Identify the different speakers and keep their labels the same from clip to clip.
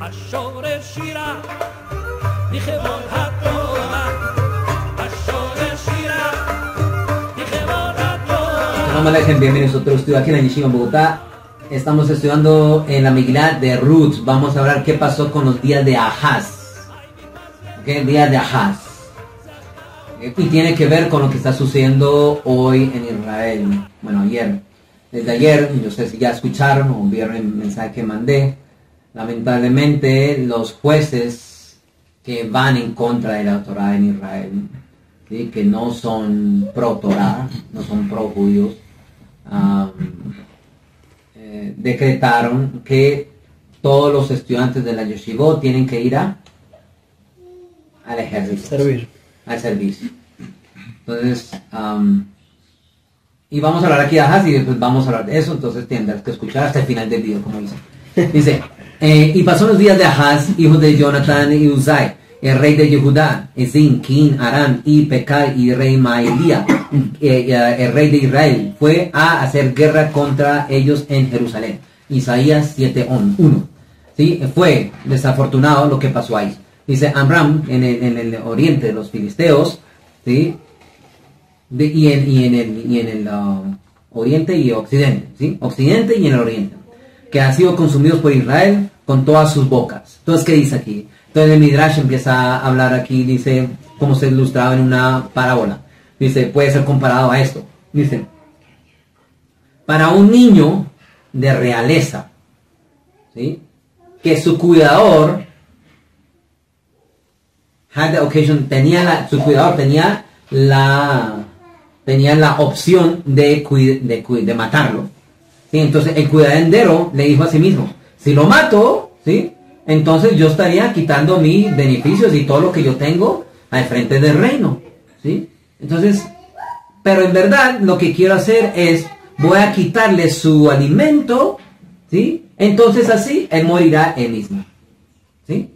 Speaker 1: השורש שירה, לכבוד התורה. השורש שירה, לכבוד התורה.
Speaker 2: Shalom Aleichem, bienvenidos a otro estudio aquí en la Yeshiva en Bogotá. Estamos estudiando en la Megilá de Ruth. Vamos a hablar qué pasó con los días de Ahaz. ¿Ok? Días de Ahaz. Eh, Y tiene que ver con lo que está sucediendo hoy en Israel. Bueno, ayer. Desde ayer, no sé si ya escucharon o vieron el mensaje que mandé. Lamentablemente, los jueces que van en contra de la Torah en Israel, ¿sí? que no son pro Torah, no son pro judíos, eh, decretaron que todos los estudiantes de la yeshiva tienen que ir a, al ejército,
Speaker 3: Servir.
Speaker 2: al servicio. Entonces, y vamos a hablar aquí de Ahaz y después vamos a hablar de eso, entonces tendrás que escuchar hasta el final del video, como dice. Dice, eh, y pasó los días de Ahaz, hijo de Jonathan y Uzai, el rey de Yehudá, Ezin, Kin, Aram y Pekah y rey Maelía, eh, eh, el rey de Israel, fue a hacer guerra contra ellos en Jerusalén. Isaías 7.1. ¿Sí? Fue desafortunado lo que pasó ahí. Dice Amram en el, en el oriente de los filisteos, ¿sí? De- y, en, y en el, y en el ah, oriente y occidente, ¿sí? Occidente y en el oriente, que han sido consumidos por Israel con todas sus bocas. Entonces, ¿qué dice aquí? Entonces el Midrash empieza a hablar aquí, dice, como se ilustraba en una parábola. Dice, puede ser comparado a esto. Dice, para un niño de realeza. Que su cuidador had the occasion, tenía la, su cuidador tenía la, tenía la opción de matarlo. ¿Sí? Entonces el cuidadero le dijo a sí mismo, si lo mato, ¿sí? entonces yo estaría quitando mis beneficios y todo lo que yo tengo al frente del reino. ¿sí? Entonces, pero en verdad lo que quiero hacer es, voy a quitarle su alimento, ¿sí? entonces así él morirá él mismo. ¿sí?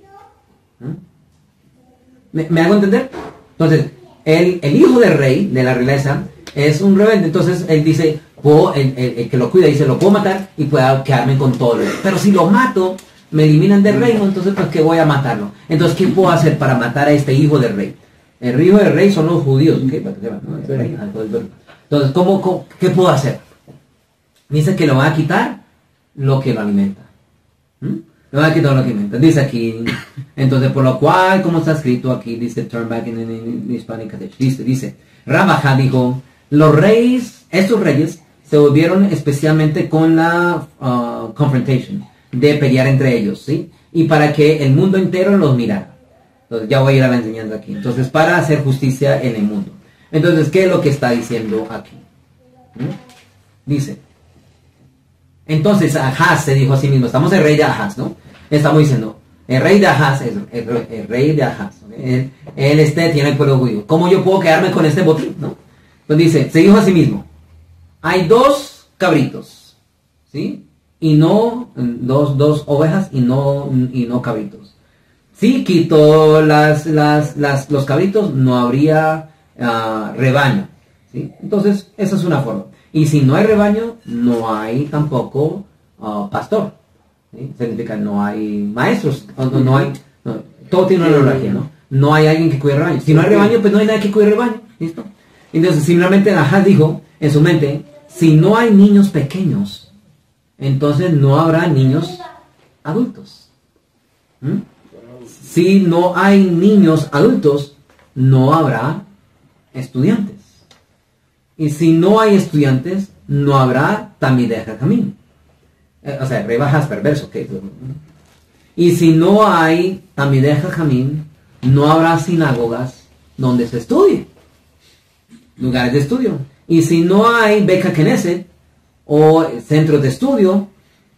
Speaker 2: ¿Me, me hago entender? Entonces, el, el hijo del rey, de la realeza, es un rebelde. Entonces, él dice, puedo, el, el- que lo cuida dice, lo puedo matar y puedo quedarme con todo. lo- Pero si lo mato, me eliminan del reino, entonces, pues, ¿qué voy a matarlo? Entonces, ¿qué puedo hacer para matar a este hijo del rey? El hijo del rey son los judíos. Entonces, ¿cómo, cómo- qué puedo hacer? Dice que lo va a quitar lo que lo alimenta. ¿Mm? Le va a quitar lo que alimenta. Dice aquí, entonces por lo cual, como está escrito aquí, dice turn back in, in, Hispanic. Dice, dice, Rabaja dijo, los reyes, estos reyes, se volvieron especialmente con la ah, confrontation, de pelear entre ellos, ¿sí? Y para que el mundo entero los mirara. Entonces ya voy a ir a la enseñanza aquí. Entonces, para hacer justicia en el mundo. Entonces, ¿qué es lo que está diciendo aquí? ¿Mm? Dice, entonces Ahaz se dijo a sí mismo, estamos el rey de Ahaz, ¿no? Estamos diciendo, el rey de Ahaz es el, re- el rey de Ahaz. ¿ok? Él, él, este tiene el pueblo judío. ¿Cómo yo puedo quedarme con este botín? ¿no? Entonces dice, se dijo a sí mismo, hay dos cabritos, ¿sí? Y no, mm, dos, dos ovejas y no, y no cabritos. Si quito las, las, las, los cabritos, no habría ah, rebaño. ¿sí? Entonces, esa es una forma. Y si no hay rebaño, no hay tampoco ah, pastor. ¿sí? Significa no hay maestros, no, no hay, no, todo tiene una analogía, ¿no? No hay alguien que cuide rebaño. Si no hay rebaño, pues no hay nadie que cuide rebaño. ¿Listo? Entonces, simplemente Ahaz dijo en su mente, si no hay niños pequeños, entonces no habrá niños adultos. ¿Mm? Si no hay niños adultos, no habrá estudiantes. Y si no hay estudiantes, no habrá Tamideh Jajamim. Eh, o sea, rebajas perverso. ¿ok? Y si no hay Tamideh Jajamim, no habrá sinagogas donde se estudie. Lugares de estudio. Y si no hay Beca Knesset o centros de estudio,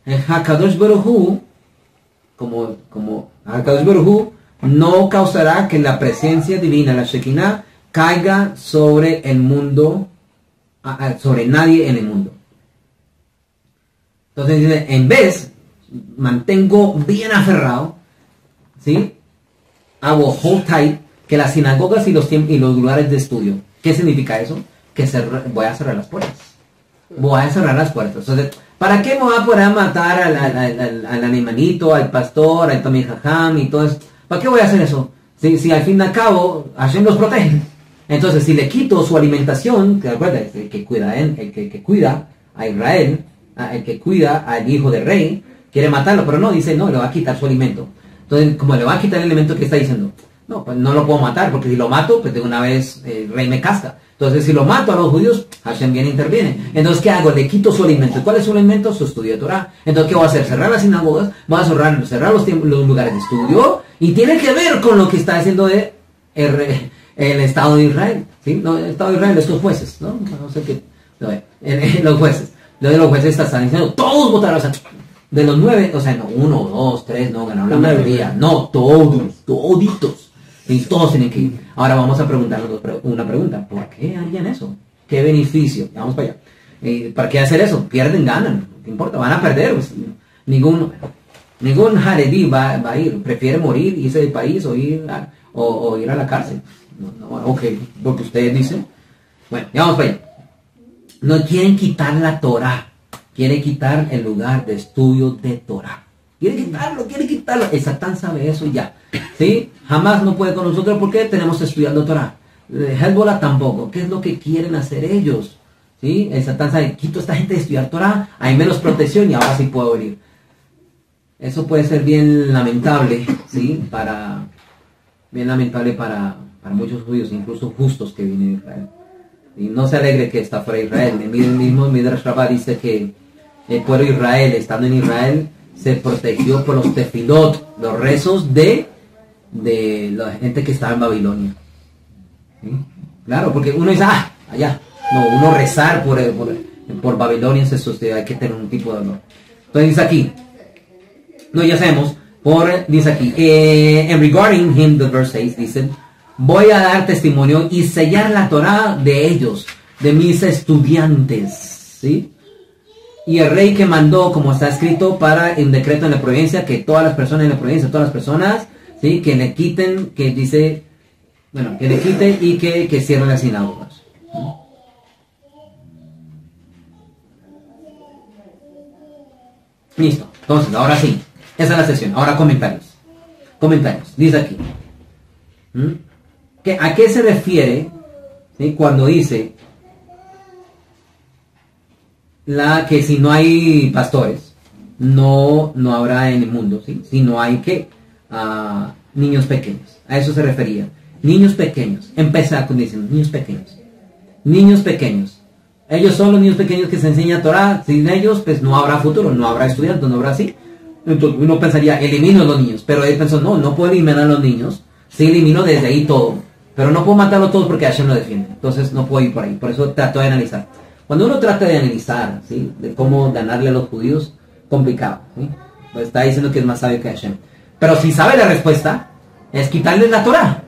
Speaker 2: el Hakadosh Baruj como, como Hakadosh Baruj no causará que la presencia divina, la Shekinah, caiga sobre el mundo, sobre nadie en el mundo. Entonces dice, en vez, mantengo bien aferrado, ¿sí? Hago hold tight, que las sinagogas y los, y los lugares de estudio. ¿Qué significa eso? Que cerr- voy a cerrar las puertas. Voy a cerrar las puertas. Entonces, ¿Para qué me voy a poder matar al, al, al, al- al animalito, al pastor, al Tommy Jajam y todo eso? ¿Para qué voy a hacer eso? Si, al fin y al cabo Hashem los protege. Entonces, si le quito su alimentación, que recuerda, el que cuida, el que, que cuida a Israel, el que cuida al hijo del rey, quiere matarlo, pero no, dice, no, le va a quitar su alimento. Entonces, como le va a quitar el alimento, ¿qué está diciendo? No, pues no lo puedo matar, porque si lo mato, pues de una vez eh, el rey me casca. Entonces, si lo mato a los judíos, Hashem viene e interviene. Entonces, ¿qué hago? Le quito su alimento. ¿Cuál es su alimento? Su estudio de Torah. Entonces, ¿qué voy a hacer? Cerrar las sinagogas, voy a cerrar, cerrar los, los lugares de estudio, y tiene que ver con lo que está haciendo el, Estado de Israel. ¿sí? No, el Estado de Israel, estos jueces, ¿no? No sé qué. no, eh, los jueces. De los jueces están diciendo, todos votaron, o sea, de los nueve, o sea, no, uno, dos, tres, no, ganaron la mayoría. No, todos, toditos. Y todos tienen que ir. Ahora vamos a preguntarnos una pregunta. ¿Por qué harían eso? ¿Qué beneficio? Vamos para allá. Eh, ¿Para qué hacer eso? Pierden, ganan. ¿Qué importa? Van a perder. pues, ningún ningún va, va a ir. Prefiere morir, irse del país o ir a, o, ir a la cárcel. No, no, ok, porque ustedes dicen. Bueno, ya vamos para allá. No quieren quitar la Torah. Quiere quitar el lugar de estudio de Torah. Quiere quitarlo, quiere quitarlo. El Satán sabe eso ya. ¿Sí? Jamás no puede con nosotros porque tenemos estudiando Torah. Eh, Hezbollah tampoco. ¿Qué es lo que quieren hacer ellos? ¿Sí? El Satán sabe, quito a esta gente de estudiar Torah, hay menos protección y ahora sí puedo venir. Eso puede ser bien lamentable, ¿sí? Para, bien lamentable para, para muchos judíos, incluso justos que vienen de Israel. Y no se alegre que está fuera de Israel. El mismo Midrash Rabbah dice que el pueblo de Israel, estando en Israel, se protegió por los tefilot, los rezos de, de la gente que estaba en Babilonia. ¿Sí? Claro, porque uno dice, ah, allá. No, uno rezar por, por, por Babilonia, eso sí, hay que tener un tipo de honor. Entonces dice aquí, no, ya sabemos, por, dice aquí, eh, en regarding him, the verse 6, dice, voy a dar testimonio y sellar la Torah de ellos, de mis estudiantes, ¿sí? Y el rey que mandó, como está escrito, para un decreto en la provincia, que todas las personas en la provincia, todas las personas, ¿sí? Que le quiten, que dice, bueno, que le quite y que, cierren las sinagogas. Listo. Entonces, ahora sí. Esa es la sesión. Ahora comentarios. Comentarios. Dice aquí. ¿Mm? ¿Qué- ¿A qué se refiere cuando dice la que si no hay pastores, no, no habrá en el mundo, ¿sí? Si no hay que niños pequeños. A eso se refería. Niños pequeños. Empezar con diciendo niños pequeños. Niños pequeños. Ellos son los niños pequeños que se enseña Torah. Sin ellos, pues no habrá futuro, no habrá estudiantes, no habrá así. Entonces uno pensaría, elimino los niños. Pero él pensó, no, no puedo eliminar a los niños. Sí elimino desde ahí todo. Pero no puedo matarlos todos porque Hashem lo defiende. Entonces no puedo ir por ahí. Por eso trato de analizar. Cuando uno trata de analizar, ¿sí? De cómo ganarle a los judíos, complicado, ¿sí? Pues está diciendo que es más sabio que Hashem. Pero si sabe la respuesta, es quitarles la Torah.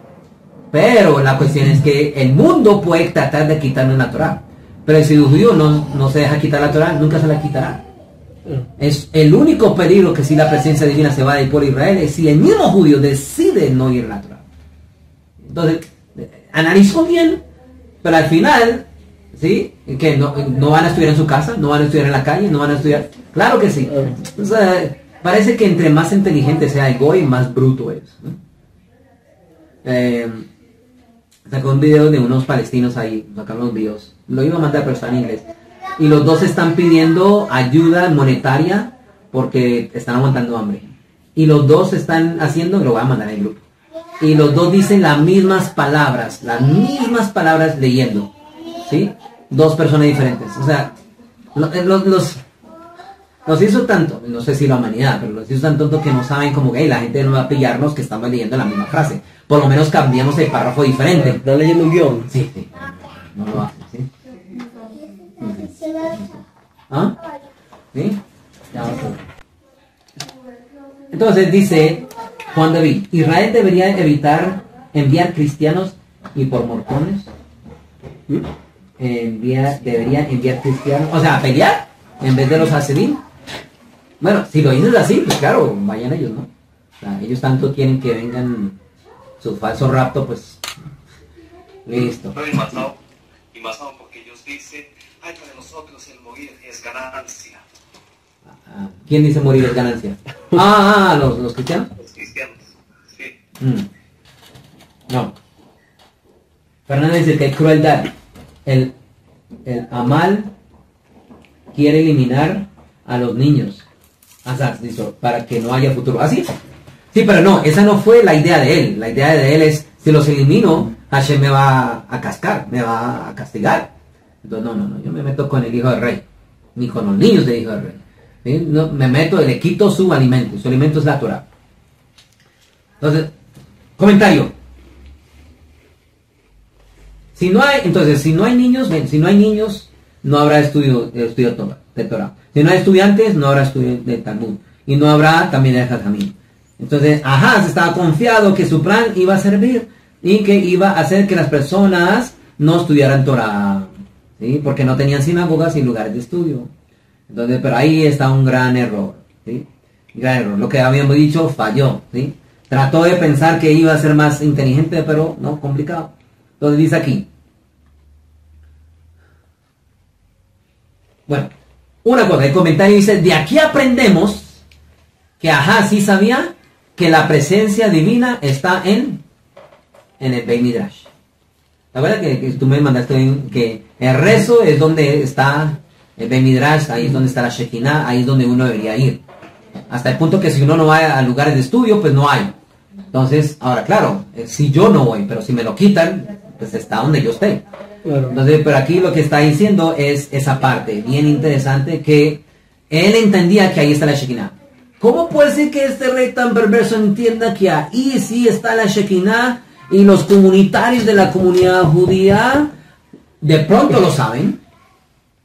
Speaker 2: Pero la cuestión es que el mundo puede tratar de quitarle la Torah. Pero si el judío no, no se deja quitar la Torah, nunca se la quitará. Es el único peligro que si la presencia divina se va de Israel es si el mismo judío decide no ir a la Torah. Entonces, analizó bien, pero al final, ¿sí? Que no, no van a estudiar en su casa, no van a estudiar en la calle, no van a estudiar. Claro que sí. O sea, parece que entre más inteligente sea el goy, más bruto es. ¿no? Eh, sacó un video de unos palestinos ahí, sacaron los videos. Lo iba a mandar, pero está en inglés. Y los dos están pidiendo ayuda monetaria porque están aguantando hambre. Y los dos están haciendo, lo voy a mandar en el grupo. Y los dos dicen las mismas palabras, las mismas palabras leyendo. ¿Sí? Dos personas diferentes. O sea, eh, los, los, los hizo tanto, no sé si la humanidad, pero los hizo tan tonto que no saben como que "Hey, la gente no va a pillarnos que estamos leyendo la misma frase. Por lo menos cambiamos el párrafo diferente.
Speaker 3: Están leyendo un guion.
Speaker 2: Sí, sí. No lo hacen, ¿sí? ¿Ah? ¿Sí? Ya vamos a ver. Entonces dice Juan David, Israel debería evitar enviar cristianos y por mortones.
Speaker 3: ¿Mm?
Speaker 2: Enviar, debería enviar cristianos, o sea, a pelear en vez de los hasedim. Bueno, si lo dices así, pues claro, vayan ellos, ¿no? O sea, ellos tanto quieren que vengan su falso rapto, pues listo.
Speaker 4: y matado, y matado porque ellos dicen, ay, para nosotros el morir es ganancia.
Speaker 2: Ah, ¿Quién dice morir es ganancia? Ah, ah, los, los cristianos.
Speaker 4: Los cristianos. Sí.
Speaker 2: Mm. No. Fernando dice que hay crueldad. El, Amal quiere eliminar a los niños. Para que no haya futuro. ¿Así? sí, pero no, esa no fue la idea de él. La idea de él es, si los elimino, Hashem me va a cascar, me va a castigar. Entonces, no, no, no, yo me meto con el hijo del rey, ni con los niños del hijo del rey. No, me meto, le quito su alimento, su alimento es la Torah. Entonces, comentario. Si no hay, entonces, si no hay niños, si no hay niños, no habrá estudio, estudio de Torah. Si no hay estudiantes, no habrá estudio de Talmud. Y no habrá también el Jajamín. Entonces, Ahaz estaba confiado que su plan iba a servir y que iba a hacer que las personas no estudiaran Torah. ¿sí? Porque no tenían sinagogas y lugares de estudio. Entonces, pero ahí está un gran error. ¿sí? Gran error. Lo que habíamos dicho falló. ¿sí? Trató de pensar que iba a ser más inteligente, pero no, complicado. Entonces dice aquí. Bueno, una cosa, el comentario dice, de aquí aprendemos que Ajá sí sabía que la presencia divina está en, en el Beit Midrash. ¿La verdad que, que tú me mandaste que el rezo es donde está el Beit Midrash, ahí es donde está la Shekinah, ahí es donde uno debería ir. Hasta el punto que si uno no va a lugares de estudio, pues no hay. Entonces, ahora claro, eh, si yo no voy, pero si me lo quitan, pues está donde yo esté.
Speaker 3: Claro.
Speaker 2: Entonces, pero aquí lo que está diciendo es esa parte bien interesante que él entendía que ahí está la Shekinah. ¿Cómo puede ser que este rey tan perverso entienda que ahí sí está la Shekinah y los comunitarios de la comunidad judía de pronto lo saben,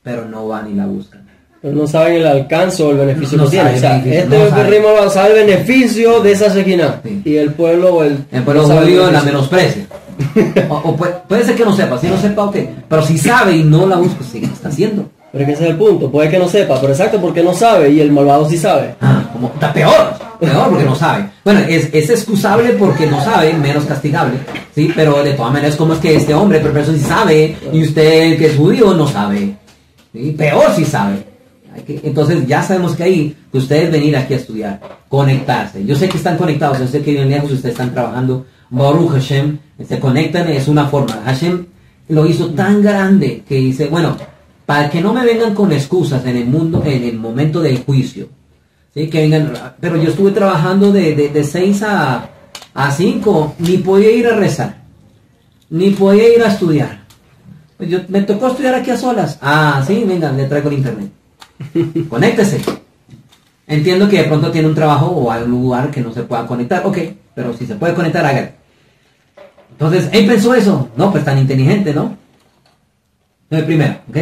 Speaker 2: pero no van y la buscan?
Speaker 3: Pero no saben el alcance o el beneficio
Speaker 2: No
Speaker 3: que tiene. O sea, este
Speaker 2: no
Speaker 3: va a el beneficio de esa Shekinah.
Speaker 2: Sí.
Speaker 3: Y el pueblo el...
Speaker 2: El pueblo
Speaker 3: no
Speaker 2: judío la menosprecia. O, o puede, puede ser que no sepa, si no sepa, ok. Pero si sabe y no la busca, sí, ¿qué está haciendo?
Speaker 3: Pero es que ese es el punto. Puede que no sepa, pero exacto porque no sabe y el malvado sí sabe.
Speaker 2: Ah, como, está peor, peor porque no sabe. Bueno, es, es excusable porque no sabe, menos castigable, ¿sí? Pero de todas maneras, ¿cómo es que este hombre perverso sí sabe y usted que es judío no sabe? ¿Sí? Peor si sabe. Entonces ya sabemos que ahí, que ustedes venir aquí a estudiar, conectarse. Yo sé que están conectados, yo sé que bien lejos ustedes están trabajando. Baruch Hashem, se conectan, es una forma. Hashem lo hizo tan grande que dice, bueno, para que no me vengan con excusas en el mundo, en el momento del juicio. ¿sí? Que vengan, pero yo estuve trabajando de, de, de 6 a, a 5, ni podía ir a rezar, ni podía ir a estudiar. Yo, me tocó estudiar aquí a solas. Ah, sí, venga, le traigo el internet. Conéctese. Entiendo que de pronto tiene un trabajo o algún lugar que no se pueda conectar. Ok, pero si se puede conectar, hágalo. Entonces, él pensó eso. No, pues tan inteligente, ¿no? Entonces, primero, ¿ok?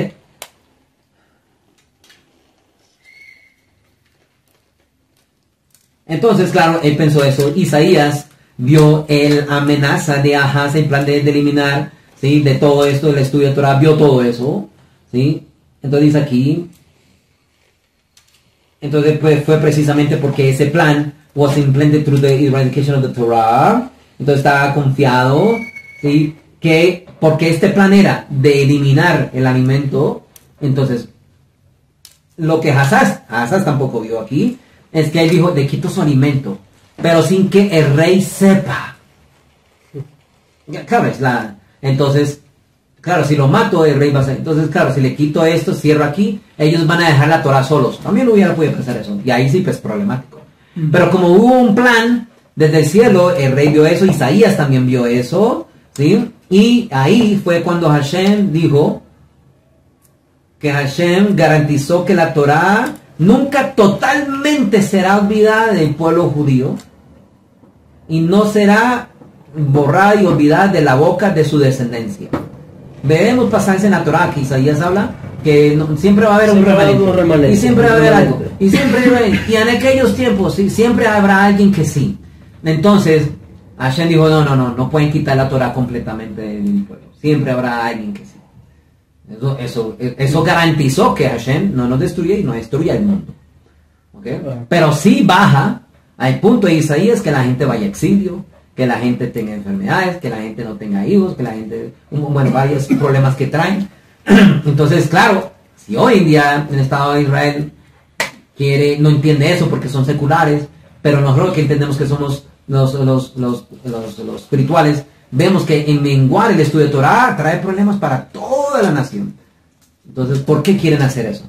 Speaker 2: Entonces, claro, él pensó eso. Isaías vio el amenaza de Ahaz en plan de, eliminar, ¿sí? De todo esto, del estudio de Torah, vio todo eso, ¿sí? Entonces dice aquí, entonces pues, fue precisamente porque ese plan was implemented through the eradication of the Torah. Entonces estaba confiado, ¿sí? Que porque este plan era de eliminar el alimento, entonces lo que Hazaz, Hazaz tampoco vio aquí, es que él dijo, le quito su alimento, pero sin que el rey sepa. Ya, Claro, es la... Entonces, claro, si lo mato, el rey va a ser... Entonces, claro, si le quito esto, cierro aquí, ellos van a dejar la Torah solos. También hubiera podido pensar eso. Y ahí sí, pues, problemático. Pero como hubo un plan desde el cielo, el rey vio eso, Isaías también vio eso, ¿sí? Y ahí fue cuando Hashem dijo que Hashem garantizó que la Torah nunca totalmente será olvidada del pueblo judío y no será borrada y olvidada de la boca de su descendencia. Veremos pasajes en la Torah que Isaías habla que no- siempre va a haber un
Speaker 3: Siempre
Speaker 2: remanente, y siempre va a haber algo y siempre y en aquellos tiempos sí, siempre habrá alguien que sí. Entonces Hashem dijo no no no no pueden quitar la Torah completamente del pueblo. Siempre habrá alguien que sí. Eso, eso, eso garantizó que Hashem no nos destruye y no destruye el mundo. ¿Ok?
Speaker 3: Claro.
Speaker 2: Pero sí baja al punto de Isaías que la gente vaya a exilio, que la gente tenga enfermedades, que la gente no tenga hijos, que la gente, bueno, varios problemas que traen. Entonces, claro, si hoy en día el Estado de Israel quiere, no entiende eso porque son seculares, pero nosotros que entendemos que somos los, los, los, los espirituales, vemos que en menguar el estudio de Torah trae problemas para toda la nación. Entonces, ¿por qué quieren hacer eso?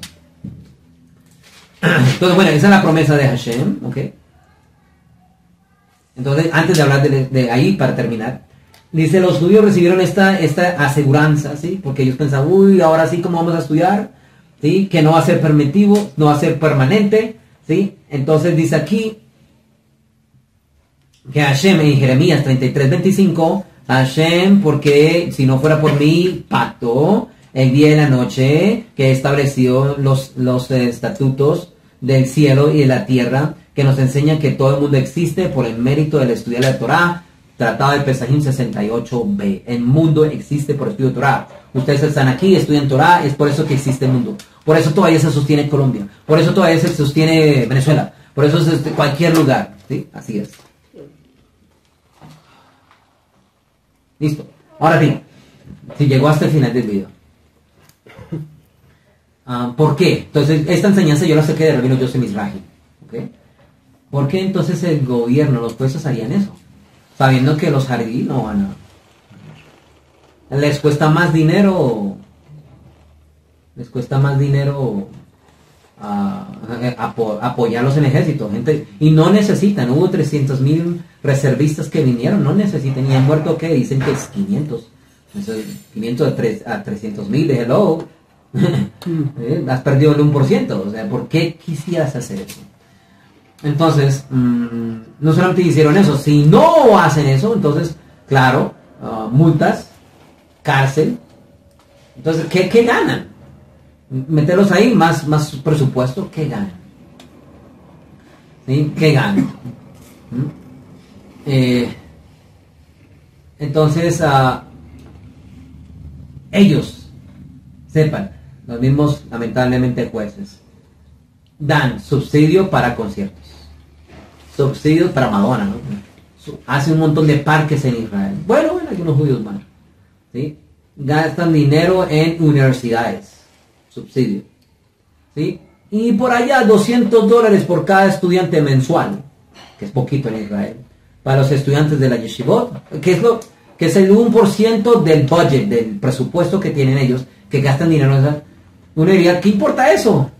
Speaker 2: Entonces, bueno, esa es la promesa de Hashem, ¿ok? Entonces, antes de hablar de, ahí, para terminar, dice, los judíos recibieron esta, esta aseguranza, ¿sí? Porque ellos pensaban, uy, ahora sí, ¿cómo vamos a estudiar? ¿Sí? Que no va a ser permitivo, no va a ser permanente, ¿sí? Entonces dice aquí, que Hashem en Jeremías 33, 25, Hashem, porque si no fuera por mi pacto, el día y la noche, que estableció los, los eh, estatutos del cielo y de la tierra, que nos enseñan que todo el mundo existe por el mérito del estudiar la Torah, Tratado de Pesajim 68b. El mundo existe por estudio de Torah. Ustedes están aquí, estudian Torah, es por eso que existe el mundo. Por eso todavía se sostiene Colombia. Por eso todavía se sostiene Venezuela. Por eso es cualquier lugar. ¿sí? Así es. Listo. Ahora bien, si llegó hasta el final del video. Ah, ¿Por qué? Entonces, esta enseñanza yo la saqué de Rabino Joseph Mizrahi. ¿ok? ¿Por qué entonces el gobierno, los puestos harían eso? Sabiendo que los jardín no van a... Les cuesta más dinero... Les cuesta más dinero ah, apo- apoyarlos en ejército. Gente, y no necesitan. Hubo 300 mil reservistas que vinieron. No necesitan. Y han muerto, ¿qué? Dicen que es 500. Eso es 500 a, tres- a 300 mil de hello. Eh, Has perdido el 1%. O sea, ¿por qué quisieras hacer eso? Entonces, mm, no solamente hicieron eso, si no hacen eso, entonces, claro, ah, multas, cárcel. Entonces, ¿qué, qué ganan? Meterlos ahí, más, más presupuesto, ¿qué ganan? ¿Sí? ¿Qué ganan? ¿Mm? Eh, entonces, ah, ellos, sepan, los mismos, lamentablemente, jueces, dan subsidio para conciertos, subsidios para Madonna, ¿no? Hace un montón de parques en Israel. Bueno, bueno, hay unos judíos más. ¿sí? Gastan dinero en universidades, subsidio. ¿sí? Y por allá 200 dólares por cada estudiante mensual, que es poquito en Israel, para los estudiantes de la yeshivot, que es lo que es el 1% del budget, del presupuesto que tienen ellos, que gastan dinero en esa- Uno diría, ¿qué importa eso?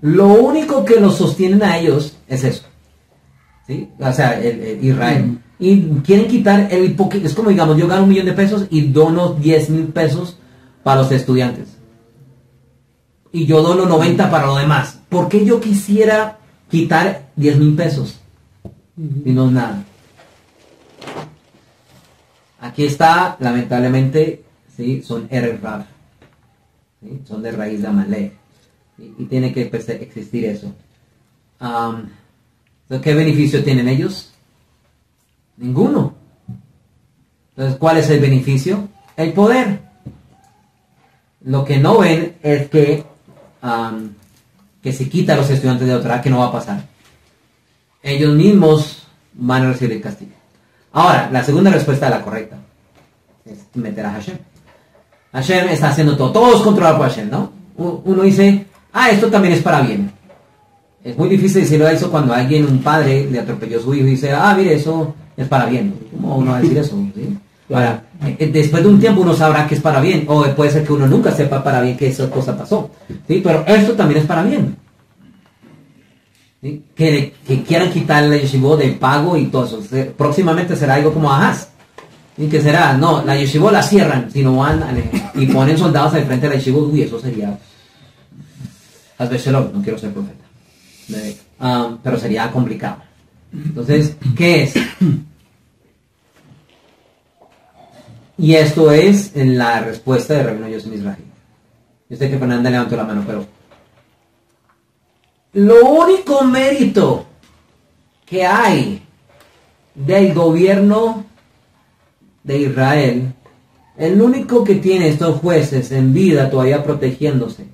Speaker 2: Lo único que los sostienen a ellos es eso. ¿Sí? O sea, el, el Israel. Y quieren quitar el poquito. Es como, digamos, yo gano un millón de pesos y dono 10 mil pesos para los estudiantes. Y yo dono 90 para lo demás. ¿Por qué yo quisiera quitar 10 mil pesos? Y no es nada. Aquí está, lamentablemente, ¿sí? son Erev Rav. ¿sí? Son de raíz de Amalek. ¿sí? Y tiene que pues, existir eso. Am, ¿Qué beneficio tienen ellos? Ninguno. Entonces, ¿cuál es el beneficio? El poder. Lo que no ven es que, que si quita a los estudiantes de otra, que no va a pasar. Ellos mismos van a recibir castigo. Ahora, la segunda respuesta es la correcta. Es meter a Hashem. Hashem está haciendo todo. Todo es controlado por Hashem, ¿no? Uno dice, ah, esto también es para bien. Es muy difícil decirlo eso cuando alguien, un padre, le atropelló a su hijo y dice, ah, mire, eso es para bien. ¿Cómo uno va a decir eso? ¿sí? Ahora, eh, después de un tiempo uno sabrá que es para bien, o puede ser que uno nunca sepa para bien que esa cosa pasó. ¿sí? Pero esto también es para bien. ¿sí? Que, que quieran quitar la yeshivo del pago y todo eso. Próximamente será algo como Ahaz. ¿Y qué será? No, la yeshivo la cierran, sino van y ponen soldados al frente de la yeshivo. Uy, eso sería... Hazbe no quiero ser profeta. Ah, pero sería complicado. Entonces, ¿qué es? Y esto es en la respuesta de Rabino Yosef Mizrahi. Yo sé que Fernanda levantó la mano, pero lo único mérito que hay del gobierno de Israel, el único que tiene estos jueces en vida todavía protegiéndose,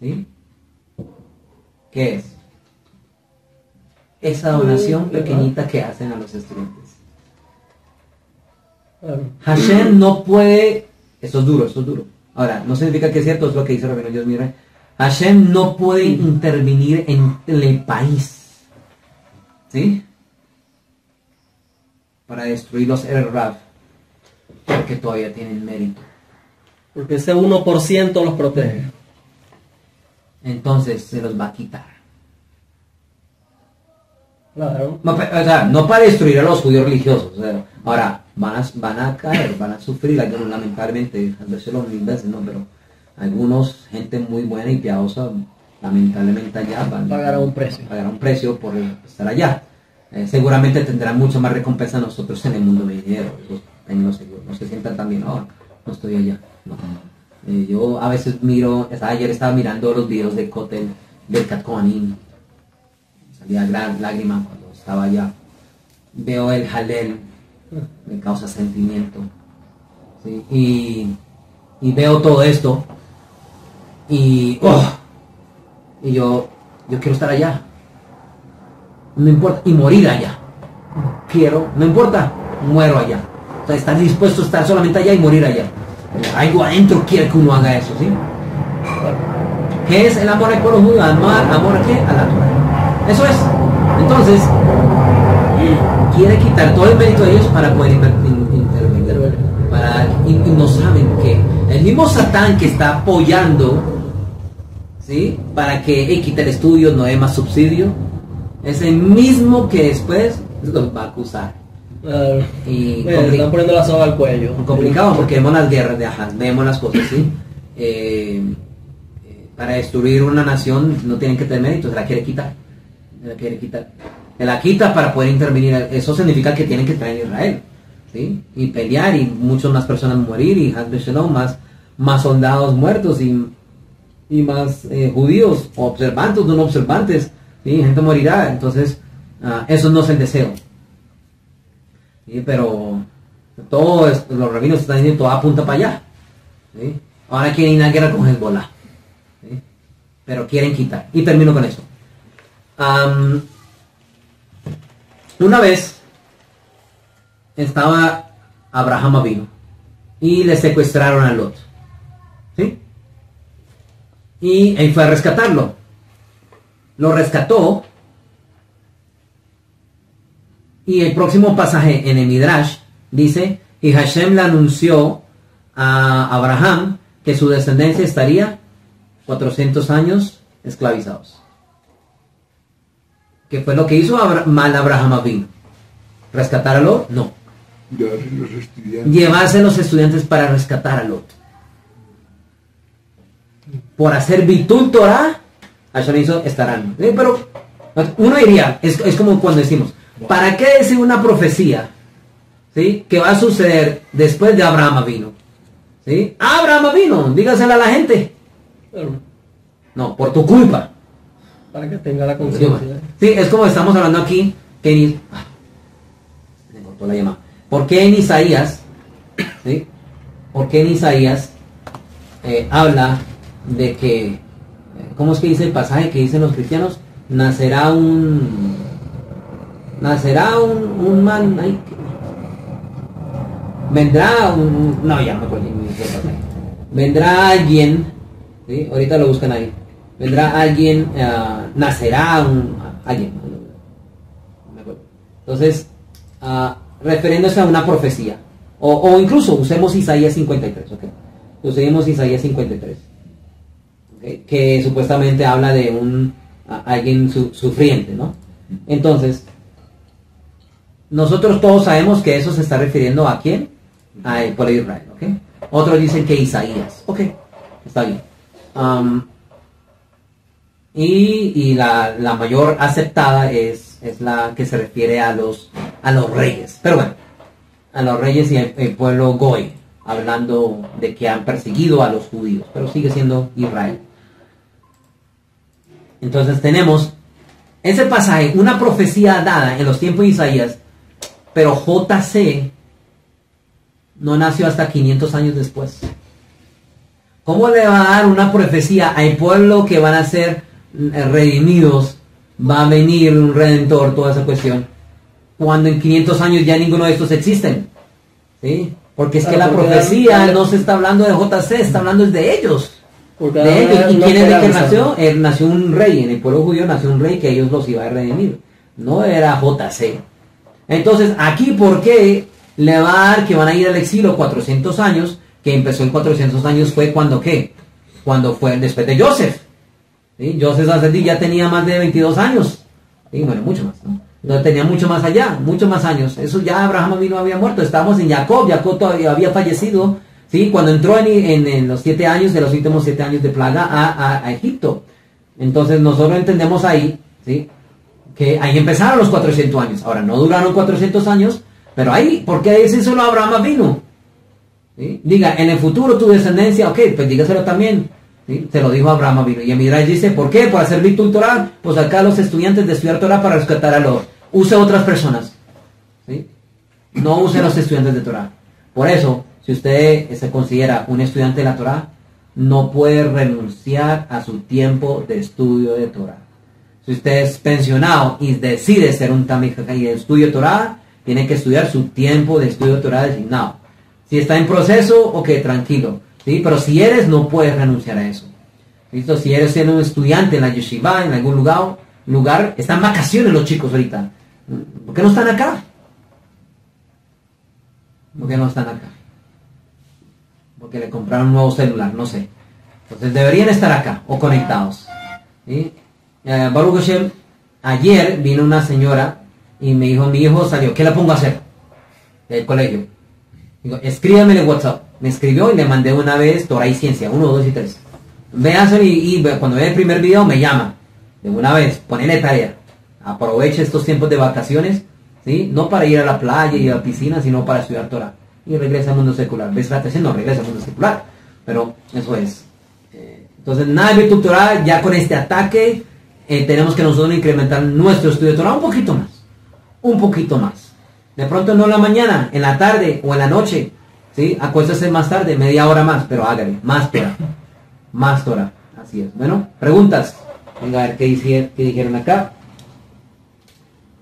Speaker 2: ¿sí? ¿Qué es? Esa donación pequeñita que hacen a los estudiantes. Hashem no puede, esto es duro, esto es duro. Ahora, no significa que es cierto, es lo que dice Rabino Dios mira. Hashem no puede intervenir en el país. ¿Sí? Para destruir los Errab. Porque todavía tienen mérito.
Speaker 3: Porque ese 1% los protege.
Speaker 2: Entonces se los va a quitar.
Speaker 3: Claro.
Speaker 2: No, o sea, no para destruir a los judíos religiosos. o sea, ahora, van a, van a caer, van a sufrir, algunos, lamentablemente, a veces lo mil veces, ¿no? Pero algunos, gente muy buena y piadosa, lamentablemente allá van
Speaker 3: Pagarán un precio.
Speaker 2: pagarán un precio por estar allá. Eh, seguramente tendrán mucho más recompensa nosotros en el mundo venidero. Eso tenlo seguro. No se sientan también, oh, no estoy allá. No. Eh, yo a veces miro, ayer estaba mirando los videos de Kotel, del Kohanim. Salía gran lágrima cuando estaba allá. Veo el Halel, me causa sentimiento. Y, y veo todo esto. Y, oh, y yo, yo quiero estar allá. No importa, y morir allá. Quiero, no importa, muero allá. O sea, estar dispuesto a estar solamente allá y morir allá. Algo adentro quiere que uno haga eso, ¿sí? ¿Qué es el amor judío? Amar, amor a qué? A la Torah. Eso es. Entonces, quiere quitar todo el mérito de ellos para poder intervenir. Para, y, no saben que el mismo Satán que está apoyando, ¿sí? Para que hey, quite el estudio, no dé más subsidio, es el mismo que después los va a acusar.
Speaker 3: Claro.
Speaker 2: Y compli-
Speaker 3: están poniendo la soga al cuello.
Speaker 2: complicado porque vemos las guerras de Ajaz, vemos las cosas, ¿sí? Eh, eh, para destruir una nación no tienen que tener mérito, se la quiere quitar. Se la quiere quitar. Se la quita para poder intervenir. Eso significa que tienen que traer a Israel, ¿sí? Y pelear y muchas más personas morir y Shalom, más, más soldados muertos y, y más eh, judíos, observantes, no observantes, ¿sí? Gente morirá. Entonces, ah, eso no es el deseo. Pero todo es- los rabinos están diciendo todo apunta para allá. Ahora quieren ir a la guerra con Hezbollah. ¿sí? Pero quieren quitar. Y termino con eso. Una vez estaba Abraham Avino y le secuestraron a Lot. Y él fue a rescatarlo. Lo rescató y el próximo pasaje en el Midrash dice, y Hashem le anunció a Abraham que su descendencia estaría 400 años esclavizados. ¿Qué fue lo que hizo Abra- mal Abraham Avinu? ¿Rescatar a Lot? No.
Speaker 4: Llevarse los estudiantes.
Speaker 2: Llevarse los estudiantes para rescatar a Lot. Por hacer Bitul Torah, Hashem hizo estarán. Eh, Pero uno diría, es, es como cuando decimos, ¿para qué decir una profecía? ¿Sí? Que va a suceder después de Abraham vino. ¿Sí? Abraham vino, dígasela a la gente. No, por tu culpa.
Speaker 3: Para que tenga la
Speaker 2: Sí,
Speaker 3: conciencia.
Speaker 2: es como estamos hablando aquí, que en, ah, me cortó la llamada. ¿Por qué en Isaías, ¿sí? ¿Por qué en Isaías eh, habla de que, eh, ¿cómo es que dice el pasaje que dicen los cristianos? Nacerá un, nacerá un, un man, que- vendrá un, no, ya me acuerdo, vendrá alguien, ¿sí? ahorita lo buscan ahí, vendrá alguien, ah, nacerá un, alguien. Entonces, refiriéndose a una profecía, o, incluso usemos Isaías 53, ¿ok? Usemos Isaías 53, ¿ok? que supuestamente habla de un, alguien su- sufriente, ¿no? Entonces, nosotros todos sabemos que eso se está refiriendo a quién? Al pueblo de Israel, ¿ok? Otros dicen que Isaías, ok, está bien. Y la, mayor aceptada es, la que se refiere a los, a los reyes. Pero bueno, a los reyes y el, el pueblo Goy, hablando de que han perseguido a los judíos, pero sigue siendo Israel. Entonces tenemos ese pasaje, una profecía dada en los tiempos de Isaías, pero JC no nació hasta 500 años después. ¿Cómo le va a dar una profecía al pueblo que van a ser eh, redimidos? Va a venir un redentor, toda esa cuestión. Cuando en 500 años ya ninguno de estos existen. ¿Sí? Porque es que la profecía no se está hablando de JC, está hablando de ellos.
Speaker 3: Porque
Speaker 2: De ellos. ¿Y quién es el que nació? Él nació un rey, en el pueblo judío nació un rey que ellos los iba a redimir. No era JC. Entonces, aquí, ¿por qué le va a dar que van a ir al exilio 400 años? Que empezó en 400 años fue cuando qué? Cuando fue después de Joseph. ¿sí? Joseph Sasedi ya tenía más de 22 años. Sí, bueno, mucho más, ¿no? Tenía mucho más allá, mucho más años. Eso ya Abraham vino había muerto. Estábamos en Jacob, Jacob todavía había fallecido, ¿sí? Cuando entró en, en- en los siete años, de los últimos siete años de plaga a, a- a Egipto. Entonces nosotros entendemos ahí, ¿sí? Que ahí empezaron los 400 años. Ahora, no duraron 400 años, pero ahí, ¿por qué ese solo Abraham vino? ¿Sí? Diga, en el futuro tu descendencia, ok, pues dígaselo también. ¿sí? Se lo dijo Abraham vino. Y Midrash dice, ¿por qué? Por hacer virtud Torah. Pues acá los estudiantes de estudiar Torah para rescatar a los. Use otras personas. ¿sí? No use los estudiantes de Torah. Por eso, si usted se considera un estudiante de la Torah, no puede renunciar a su tiempo de estudio de Torah. Si usted es pensionado y decide ser un Tamil y estudio Torah, tiene que estudiar su tiempo de estudio Torah designado. Si está en proceso, ok, tranquilo. ¿sí? Pero si eres, no puedes renunciar a eso. ¿Listo? Si eres siendo un estudiante en la yeshiva, en algún lugar, lugar, están vacaciones los chicos ahorita. ¿Por qué no están acá? ¿Por qué no están acá? Porque le compraron un nuevo celular, no sé. Entonces deberían estar acá o conectados. ¿sí? Eh, Baruch Hashem, ayer vino una señora y me dijo, mi hijo salió, ¿qué le pongo a hacer? Del colegio. Digo, escríbame en WhatsApp. Me escribió y le mandé una vez Torah y Ciencia, 1, 2 y 3. Véanse y, y ve- cuando vea el primer video me llama. De una vez, ponele tarea. Aproveche estos tiempos de vacaciones, ¿sí? No para ir a la playa y a la piscina, sino para estudiar Torah. Y regresa al mundo secular. ¿Ves la? No, regresa al mundo secular. Pero eso es. Eh, Entonces, nada de virtud Torah, ya con este ataque, eh, tenemos que nosotros incrementar nuestro estudio de Torah un poquito más. Un poquito más. De pronto no en la mañana, en la tarde o en la noche. ¿sí? Acuéstese más tarde, media hora más, pero hágale. Más Torah. Más Torah. Así es. Bueno, preguntas. Venga a ver qué, qué dijeron acá.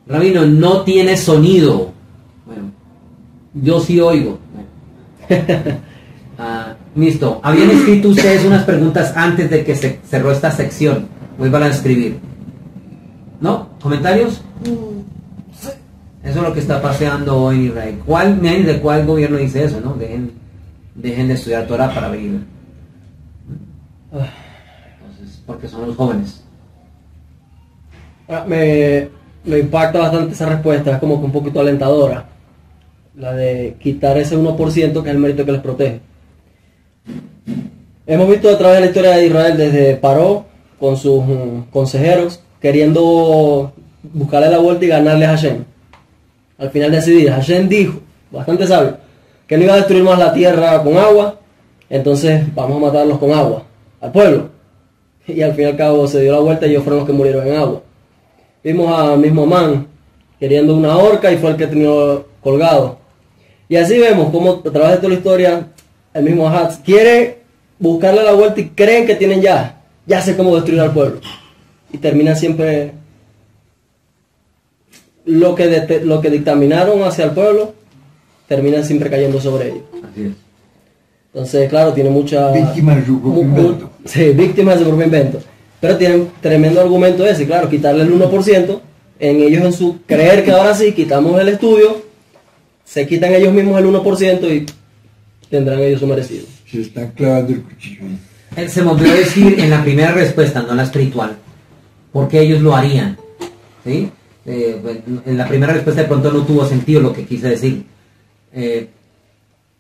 Speaker 2: Rabino, no tiene sonido. Bueno, yo sí oigo. Ah, listo. Habían escrito ustedes unas preguntas antes de que se cerró esta sección. Vuelvan a escribir. ¿No? ¿Comentarios? Eso es lo que está paseando hoy en Israel. ¿Cuál, de cuál gobierno dice eso, no? Dejen, dejen de estudiar Torah para venir. Entonces, porque son los jóvenes.
Speaker 3: Ah, Me, me impacta bastante esa respuesta, es como que un poquito alentadora. La de quitar ese 1% que es el mérito que les protege. Hemos visto a través de la historia de Israel desde Paró con sus mm, consejeros queriendo buscarle la vuelta y ganarle a Hashem. Al final decidir, Hashem dijo, bastante sabio, que no iba a destruir más la tierra con agua, entonces vamos a matarlos con agua al pueblo. Y al fin y al cabo se dio la vuelta y ellos fueron los que murieron en agua. Vimos a mismo Amán queriendo una horca y fue el que terminó colgado. Y así vemos cómo a través de toda la historia el mismo Hats quiere buscarle la vuelta y creen que tienen ya, ya sé cómo destruir al pueblo. Y termina siempre lo que, lo que dictaminaron hacia el pueblo, termina siempre cayendo sobre ellos.
Speaker 2: Así es.
Speaker 3: Entonces, claro, tiene mucha...
Speaker 4: Víctima de su propio invento.
Speaker 3: Sí, víctima de su propio invento. Pero tienen tremendo argumento ese, claro, quitarle el 1%, en ellos en su creer que ahora sí, quitamos el estudio, se quitan ellos mismos el 1% y tendrán ellos su merecido.
Speaker 4: Se están clavando el cuchillo.
Speaker 2: Él se me olvidó decir en la primera respuesta, no en la espiritual, porque ellos lo harían. ¿sí? Eh, pues, en la primera respuesta de pronto no tuvo sentido lo que quise decir. Eh,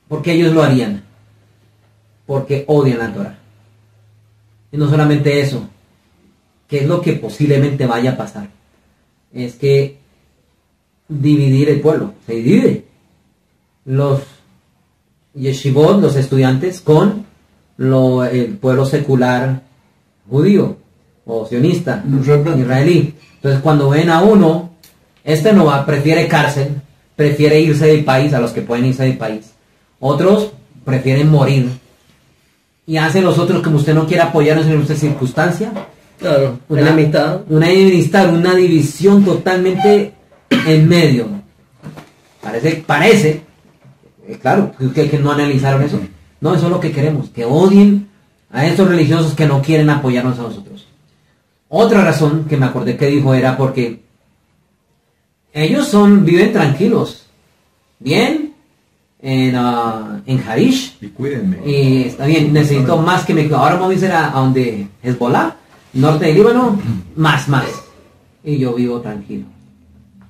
Speaker 2: porque ellos lo harían. Porque odian la Torah. Y no solamente eso, que es lo que posiblemente vaya a pasar. Es que dividir el pueblo, se divide. Los yeshivot, los estudiantes, con lo, el pueblo secular judío o sionista, israelí. Entonces cuando ven a uno, este no va, prefiere cárcel, prefiere irse del país, a los que pueden irse del país. Otros prefieren morir. Y hacen los otros como usted no quiere apoyarnos en esta circunstancia.
Speaker 3: Claro,
Speaker 2: Una
Speaker 3: enemistad.
Speaker 2: Una enemistad, una división totalmente en medio. Parece, parece, eh, claro, que, que no analizaron eso. No, eso es lo que queremos, que odien a estos religiosos que no quieren apoyarnos a nosotros. Otra razón que me acordé que dijo era porque ellos son, viven tranquilos, bien, en, ah, en Harish,
Speaker 4: Y cuídenme.
Speaker 2: y está bien, necesito más que me... Ahora vamos a ir a, a donde Hezbollah, norte de Líbano, más, más. Y yo vivo tranquilo.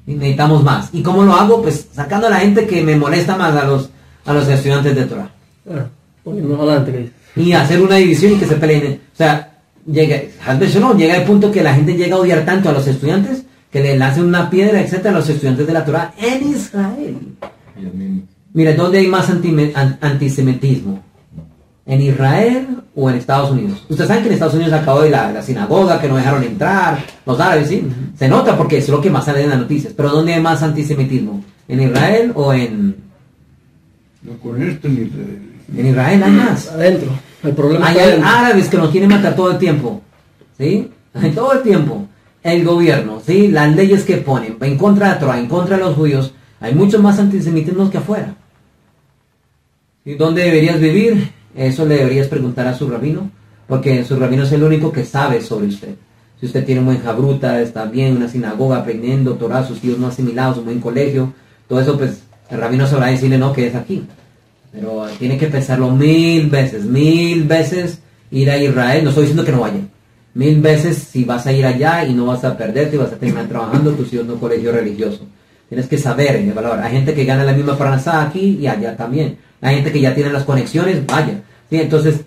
Speaker 2: Y necesitamos más. ¿Y cómo lo hago? Pues sacando a la gente que me molesta más a los, a los estudiantes de Torah.
Speaker 3: Ah, adelante.
Speaker 2: Y hacer una división y que se peleen. O sea, llega, Shalom, llega el punto que la gente llega a odiar tanto a los estudiantes que le lancen una piedra, etcétera, a los estudiantes de la Torah en Israel.
Speaker 4: Y a mí-
Speaker 2: Mire, ¿dónde hay más antisemitismo? ¿En Israel o en Estados Unidos? Ustedes saben que en Estados Unidos acabó de la, la sinagoga, que no dejaron entrar, los árabes, ¿sí? Se nota porque es lo que más sale en las noticias. Pero ¿dónde hay más antisemitismo? ¿En Israel o en...
Speaker 4: No con esto ni de...
Speaker 2: En Israel hay más.
Speaker 3: Adentro. El problema
Speaker 2: Hay, árabes que nos quieren matar todo el tiempo. ¿Sí? Todo el tiempo. El gobierno, ¿sí? Las leyes que ponen en contra de Torah, en contra de los judíos. Hay mucho más antisemitismo que afuera. ¿Y dónde deberías vivir? Eso le deberías preguntar a su rabino, porque su rabino es el único que sabe sobre usted. Si usted tiene un buen jabruta, está bien, una sinagoga, aprendiendo Torah, sus tíos no asimilados, un buen colegio, todo eso, pues el rabino sabrá decirle no, que es aquí. Pero tiene que pensarlo mil veces, mil veces ir a Israel. No estoy diciendo que no vaya. Mil veces si vas a ir allá y no vas a perderte y vas a terminar trabajando tus hijos en un colegio religioso. Tienes que saber el valor. Hay gente que gana la misma parnasá aquí y allá también. Hay gente que ya tiene las conexiones, vaya. Sí, entonces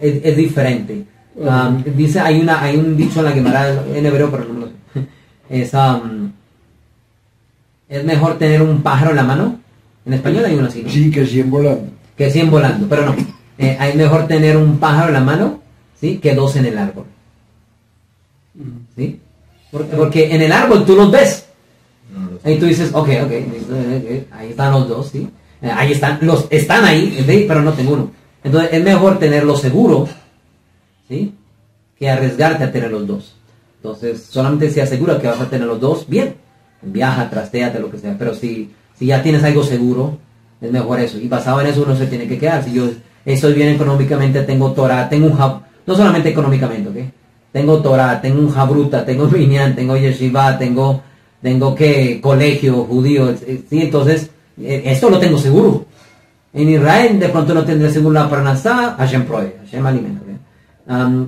Speaker 2: es, es diferente. Um, dice, hay una, hay un dicho en la Gemara en hebreo, pero no me lo sé. Es, um, es mejor tener un pájaro en la mano. En español hay uno así, ¿no?
Speaker 4: Sí, que siguen volando.
Speaker 2: que 100 volando, pero no. Eh, hay mejor tener un pájaro en la mano, ¿sí? Que dos en el árbol. ¿Sí? Porque, porque en el árbol tú los ves. Y tú dices, ok, ok, listo, eh, eh, ahí están los dos, ¿sí? Eh, ahí están, los están ahí, ¿sí? pero no tengo uno. Entonces es mejor tenerlo seguro, ¿sí? Que arriesgarte a tener los dos. Entonces, solamente si aseguras que vas a tener los dos, bien. Viaja, trastéate, lo que sea. Pero si, si ya tienes algo seguro, es mejor eso. Y basado en eso uno se tiene que quedar. Si yo estoy bien económicamente, tengo Torah, tengo un hub, no solamente económicamente, ¿ok? Tengo Torah, tengo un Jabruta, tengo Minyan, tengo Yeshiva, tengo, tengo que colegio judío, eh, sí, entonces, eh, esto lo tengo seguro. En Israel de pronto no tendré seguro la Parnasá, Hashem provee, Hashem alimenta.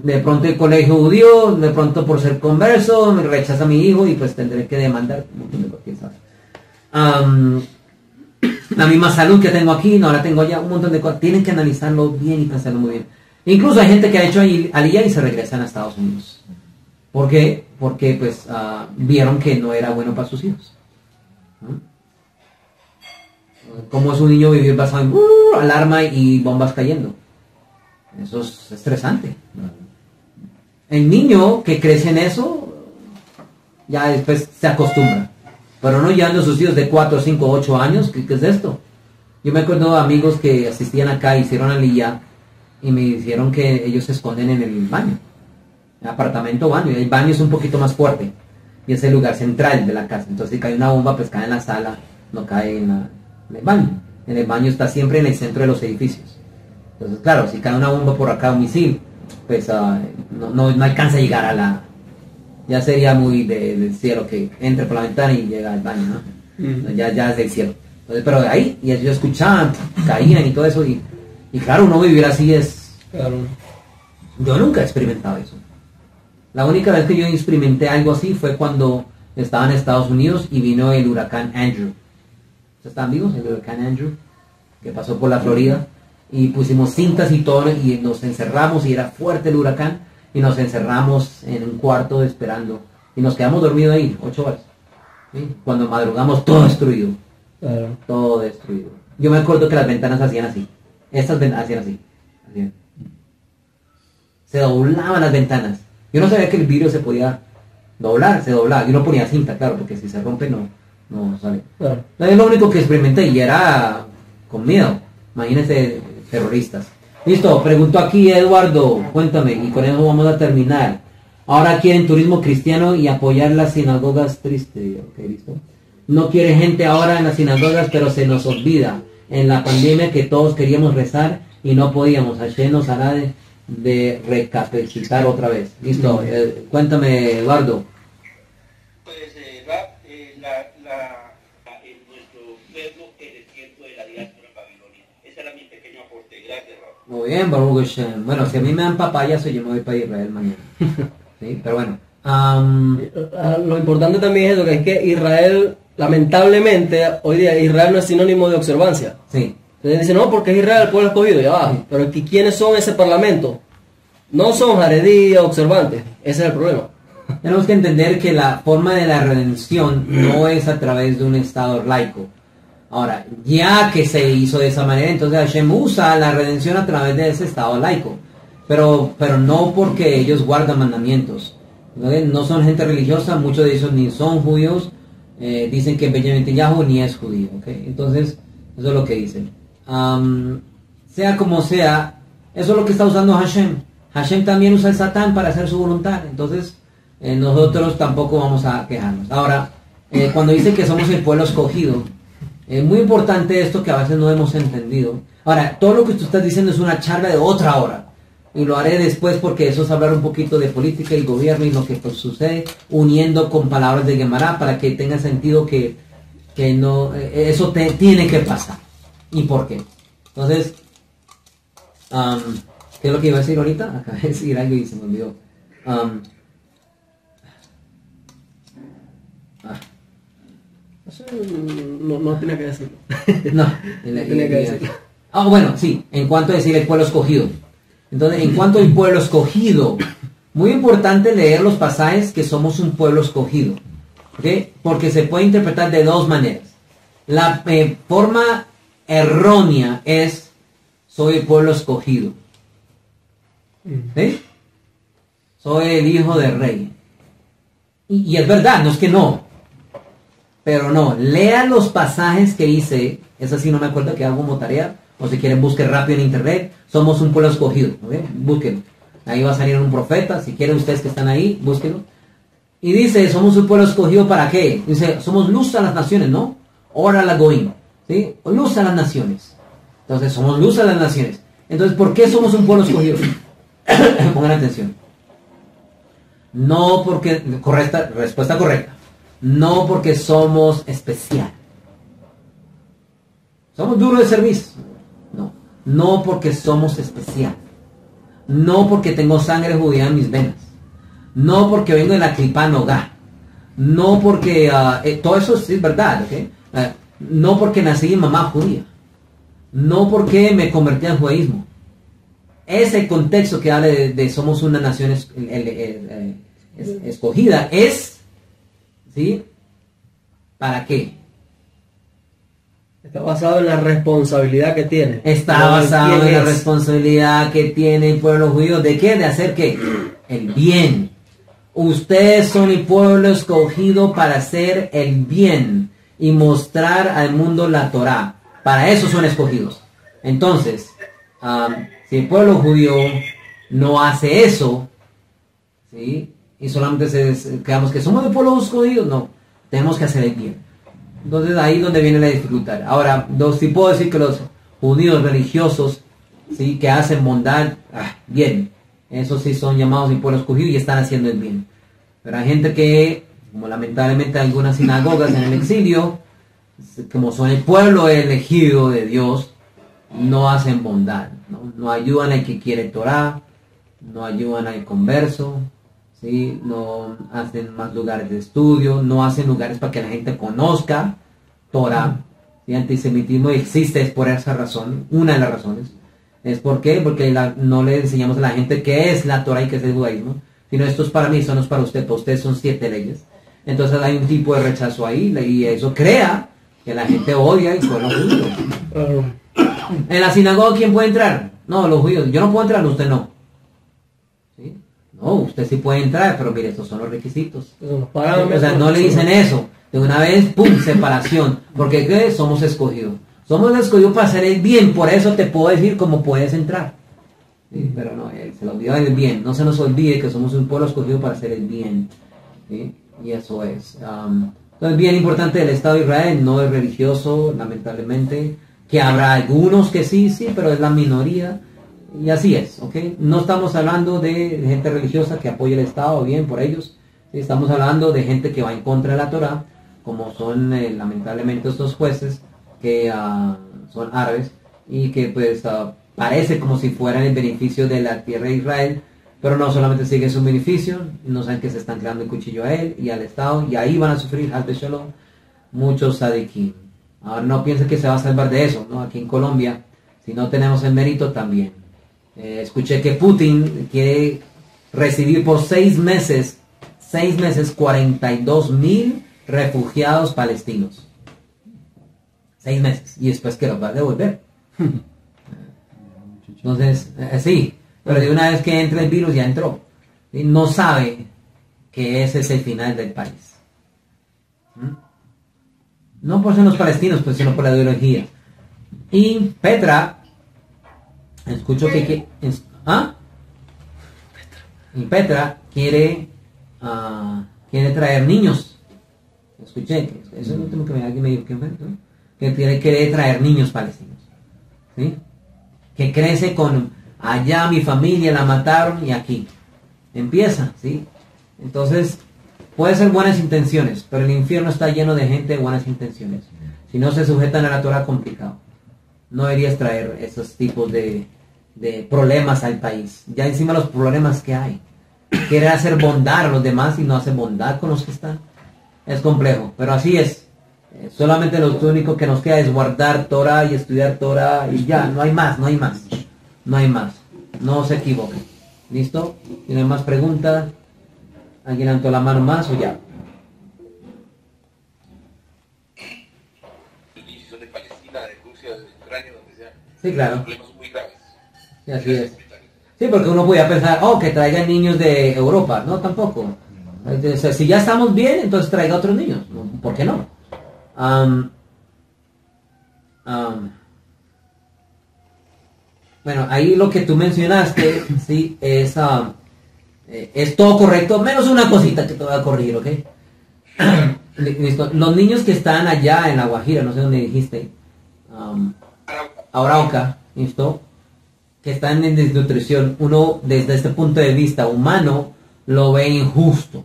Speaker 2: de pronto el colegio judío, de pronto por ser converso, me rechaza a mi hijo y pues tendré que demandar un montón de cosas, la misma salud que tengo aquí, no la tengo allá, un montón de cosas. Tienen que analizarlo bien y pensarlo muy bien. Incluso hay gente que ha hecho aliyah y se regresan a Estados Unidos. ¿Por qué? Porque pues ah, vieron que no era bueno para sus hijos. ¿Cómo es un niño vivir basado en uh, alarma y bombas cayendo? Eso es estresante. El niño que crece en eso, ya después se acostumbra. Pero no llevando a sus hijos de 4, 5, 8 años, ¿qué, es esto? Yo me acuerdo de amigos que asistían acá, hicieron aliyah y me dijeron que ellos se esconden en el baño. El apartamento baño. Y el baño es un poquito más fuerte. Y es el lugar central de la casa. Entonces si cae una bomba, pues cae en la sala, no cae en, el baño. En el baño está siempre en el centro de los edificios. Entonces, claro, si cae una bomba por acá, un misil, pues ah, no, no, no alcanza a llegar a la... Ya sería muy de- del cielo que entre por la ventana y llega al baño, ¿no? Ya, ya es del cielo. Entonces, pero de ahí, y ellos escuchaban, caían y todo eso, y, y claro, uno vivir así es...
Speaker 3: Claro.
Speaker 2: Yo nunca he experimentado eso. La única vez que yo experimenté algo así fue cuando estaba en Estados Unidos y vino el huracán Andrew. ¿Ustedes ¿Están vivos? El huracán Andrew, que pasó por la Florida. Y pusimos cintas y todo, y nos encerramos, y era fuerte el huracán, y nos encerramos en un cuarto esperando. Y nos quedamos dormidos ahí, ocho horas. ¿sí? Cuando madrugamos, todo destruido
Speaker 3: Claro.
Speaker 2: todo destruido. Yo me acuerdo que las ventanas hacían así. Estas ventanas hacían así. Se doblaban las ventanas. Yo no sabía que el vidrio se podía doblar, se doblaba. Yo no ponía cinta, claro, porque si se rompe no, no sale.
Speaker 3: Claro.
Speaker 2: Es lo único que experimenté y era con miedo. Imagínense terroristas. Listo, preguntó aquí Eduardo, cuéntame, y con eso vamos a terminar. Ahora quieren turismo cristiano y apoyar las sinagogas triste. Ok, listo. No quiere gente ahora en las sinagogas, pero se nos olvida en la pandemia que todos queríamos rezar y no podíamos. Hashem nos hará de, de recapacitar otra vez. Listo, eh, cuéntame Eduardo.
Speaker 5: Pues eh, Rab, eh, la, la, la- en nuestro pueblo en el tiempo de la diáspora en Babilonia. Ese era mi pequeño aporte. Gracias, Rab.
Speaker 2: Muy bien, Baruch Hashem. Bueno, si a mí me dan papayas, yo me voy para Israel mañana. ¿Sí? Pero bueno.
Speaker 3: Ah, Lo importante también es eso, que es que Israel, lamentablemente, hoy día Israel no es sinónimo de observancia.
Speaker 2: sí.
Speaker 3: Entonces dicen, no, porque es Israel el pueblo escogido, ya va. Pero ¿qui- ¿quiénes son ese parlamento? No son jaredí observantes. Ese es el problema.
Speaker 2: Tenemos que entender que la forma de la redención no es a través de un estado laico. Ahora, ya que se hizo de esa manera, entonces Hashem usa la redención a través de ese estado laico. Pero, pero no porque ellos guardan mandamientos. ¿no? No son gente religiosa, muchos de ellos ni son judíos. eh, dicen que Benjamin Netanyahu ni es judío. ¿ok? Entonces, eso es lo que dicen. Am, sea como sea, eso es lo que está usando Hashem. Hashem también usa el Satán para hacer su voluntad. Entonces, eh, nosotros tampoco vamos a quejarnos. Ahora, eh, cuando dice que somos el pueblo escogido, es muy importante esto que a veces no hemos entendido. Ahora, todo lo que tú estás diciendo es una charla de otra hora. Y lo haré después porque eso es hablar un poquito de política y gobierno y lo que pues, sucede, uniendo con palabras de Gemara para que tenga sentido que, que no, eh, eso te, tiene que pasar. ¿Y por qué? Entonces, ¿qué es lo que iba a decir ahorita? Acabé de decir algo y se me olvidó ah,
Speaker 3: Eso no, no tiene que decirlo.
Speaker 2: No, en la-
Speaker 3: Tenía que decirlo.
Speaker 2: Ah, bueno, sí, en cuanto a decir el pueblo escogido. Entonces, en cuanto al pueblo escogido, muy importante leer los pasajes que somos un pueblo escogido. ¿ok? Porque se puede interpretar de dos maneras. La eh, forma errónea es, soy el pueblo escogido. ¿Sí? Soy el hijo del rey. Y, y es verdad, no es que no. Pero no, lea los pasajes que hice, eso sí no me acuerdo que hago como tarea, o si quieren busquen rápido en internet, somos un pueblo escogido, ¿ok? búsquenlo. Ahí va a salir un profeta, si quieren ustedes que están ahí, búsquenlo. Y dice, somos un pueblo escogido para qué? Dice, somos luz a las naciones, ¿no? Ora la goim, ¿sí? Luz a las naciones. Entonces, somos luz a las naciones. Entonces, ¿por qué somos un pueblo escogido? Pongan atención. No porque, correcta, respuesta correcta. No porque somos especial. Somos duros de servicio. No. No porque somos especial. No porque tengo sangre judía en mis venas. No porque vengo de la clipa Nogá. No porque ah, eh, todo eso es verdad. ¿ok? Eh, no porque nací en mamá judía. No porque me convertí al judaísmo. Ese contexto que habla de, somos una nación eh, es- escogida es, ¿sí? ¿Para qué?
Speaker 3: Está basado en la responsabilidad que tiene.
Speaker 2: Está
Speaker 3: No
Speaker 2: basado en la
Speaker 3: es.
Speaker 2: responsabilidad que tiene el pueblo judío. ¿De qué? De hacer qué? El bien. Ustedes son el pueblo escogido para hacer el bien y mostrar al mundo la Torah. Para eso son escogidos. Entonces, si el pueblo judío no hace eso, ¿sí? Y solamente se, quedamos que somos el pueblo escogido, no. Tenemos que hacer el bien. Entonces ahí es donde viene la dificultad. Ahora, dos, sí puedo decir que los judíos religiosos, sí, que hacen bondad, ah, bien, esos sí son llamados el pueblo escogido y están haciendo el bien. Pero hay gente que, como lamentablemente algunas sinagogas en el exilio, como son el pueblo elegido de Dios, no hacen bondad, no, no ayudan al que quiere Torah, no ayudan al converso, ¿sí? no hacen más lugares de estudio, no hacen lugares para que la gente conozca Torah. El antisemitismo existe es por esa razón, una de las razones. ¿Es por qué? Porque la- no le enseñamos a la gente qué es la Torah y qué es el judaísmo, sino esto es para mí, eso no es para usted, para usted son siete leyes. Entonces hay un tipo de rechazo ahí y eso crea que la gente odia el pueblo judío.
Speaker 3: Claro.
Speaker 2: En la sinagoga, ¿quién puede entrar? No, los judíos. Yo no puedo entrar, usted no. No, usted sí puede entrar, pero mire, estos son los requisitos.
Speaker 3: Los.
Speaker 2: O sea, no le dicen eso. De una vez, ¡pum! Separación. Porque ¿qué? Somos escogidos. Somos escogidos para hacer el bien. Por eso te puedo decir cómo puedes entrar. ¿Sí? Pero no, eh, se le olvida el bien. No se nos olvide que somos un pueblo escogido para hacer el bien. ¿Sí? Y eso es. am, entonces, bien importante el Estado de Israel. No es religioso, lamentablemente. Que habrá algunos que sí, sí, pero es la minoría. Y así es, ¿ok? No estamos hablando de gente religiosa que apoya el Estado, bien por ellos. Estamos hablando de gente que va en contra de la Torah, como son eh, lamentablemente estos jueces que ah, son árabes y que pues ah, parece como si fueran el beneficio de la tierra de Israel, pero no solamente siguen su beneficio, no saben que se están creando el cuchillo a él y al Estado, y ahí van a sufrir, al Shalom, muchos sadiquín. Ahora no piensen que se va a salvar de eso, ¿no? Aquí en Colombia, si no tenemos el mérito también. Eh, escuché que Putin quiere recibir por seis meses, seis meses, 42 mil refugiados palestinos. Seis meses. Y después que los va a devolver. Entonces, eh, sí, pero de una vez que entra el virus ya entró. Y no sabe que ese es el final del país. ¿Mm? No por ser los palestinos, pues, sino por la ideología. Y Petra, escucho que... que es- ¿Ah? Y Petra quiere, ah, quiere traer niños. Escuché, eso es lo último que me, alguien me dijo ¿no? que quiere, quiere traer niños palestinos. ¿Sí? Que crece con allá mi familia la mataron y aquí. Empieza, ¿sí? Entonces, puede ser buenas intenciones, pero el infierno está lleno de gente de buenas intenciones. Si no se sujetan a la Torah, complicado. No deberías traer esos tipos de, de problemas al país. Ya encima los problemas que hay. Quiere hacer bondad a los demás y no hace bondad con los que están. Es complejo, pero así es. Eh, solamente lo único que nos queda es guardar Torah y estudiar Torah y ya, no hay más, no hay más. No hay más. No se equivoquen. ¿Listo? ¿Tienen más preguntas? ¿Alguien levantó la mano más o ya? Sí, claro. Así es. Sí, porque uno podía pensar, oh, que traigan niños de Europa. No, tampoco. O sea, si ya estamos bien, entonces traiga otros niños. ¿Por qué no? Bueno, ahí lo que tú mencionaste, sí, es, eh, es todo correcto, menos una cosita que te voy a corregir, ¿ok? Listo. Los niños que están allá en La Guajira, no sé dónde dijiste, Arauca, ¿listo? Están en desnutrición, uno desde este punto de vista humano lo ve injusto.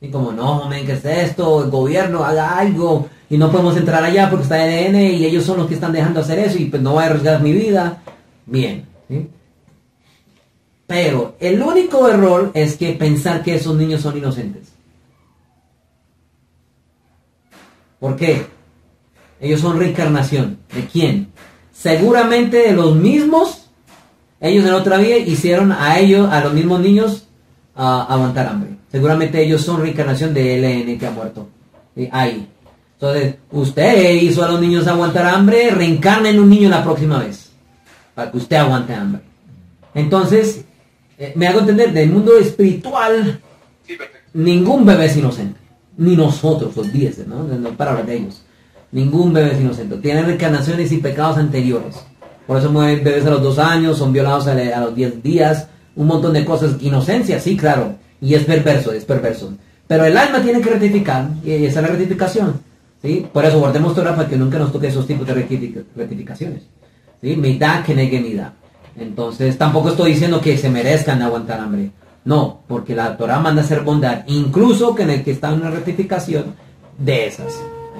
Speaker 2: Y como, no, men, ¿qué es esto? El gobierno haga algo y no podemos entrar allá porque está EDN y ellos son los que están dejando hacer eso y pues no voy a arriesgar mi vida. Bien. ¿sí? Pero el único error es que pensar que esos niños son inocentes. ¿Por qué? Ellos son reencarnación. ¿De quién? Seguramente de los mismos. Ellos en otra vida hicieron a ellos, a los mismos niños, aguantar hambre. Seguramente ellos son reencarnación de LN que ha muerto. Ahí. Entonces, usted hizo a los niños aguantar hambre, reencarna en un niño la próxima vez. Para que usted aguante hambre. Entonces, eh, me hago entender, del mundo espiritual, ningún bebé es inocente. Ni nosotros, olvídese, ¿no? No para de ellos. Ningún bebé es inocente. Tienen reencarnaciones y pecados anteriores. Por eso mueren bebés a los dos años, son violados a, los 10 días, un montón de cosas. Inocencia, sí, claro. Y es perverso, es perverso. Pero el alma tiene que rectificar, y esa es la rectificación. ¿sí? Por eso guardemos Torah para que nunca nos toque esos tipos de rectific- rectificaciones. ¿sí? Mitad que negue mitad. Entonces, tampoco estoy diciendo que se merezcan aguantar hambre. No, porque la Torah manda hacer bondad, incluso que en el que está una rectificación de esas.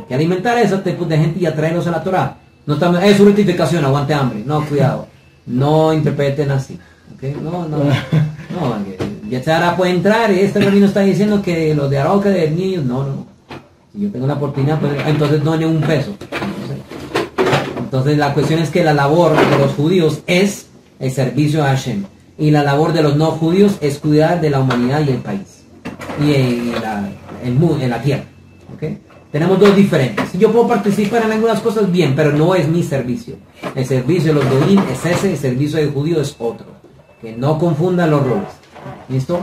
Speaker 2: Que alimentar a esos tipos de gente y atraerlos a la Torah. No estamos, es su rectificación, aguante hambre. No, cuidado. No interpreten así. ¿ok? No, no. No, que Yetzara puede entrar este rabino está diciendo que los de Arauca de niños, no, no. Si yo tengo la oportunidad, pues, entonces no ni un peso. Entonces la cuestión es que la labor de los judíos es el servicio a Hashem. Y la labor de los no judíos es cuidar de la humanidad y el país. Y, la, el mu- en la tierra. Tenemos dos diferentes. Yo puedo participar en algunas cosas, bien, pero no es mi servicio. El servicio de los Goim es ese, el servicio del judío es otro. Que no confundan los roles. ¿Listo?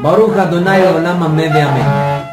Speaker 2: Baruch Adonai Olam Amén.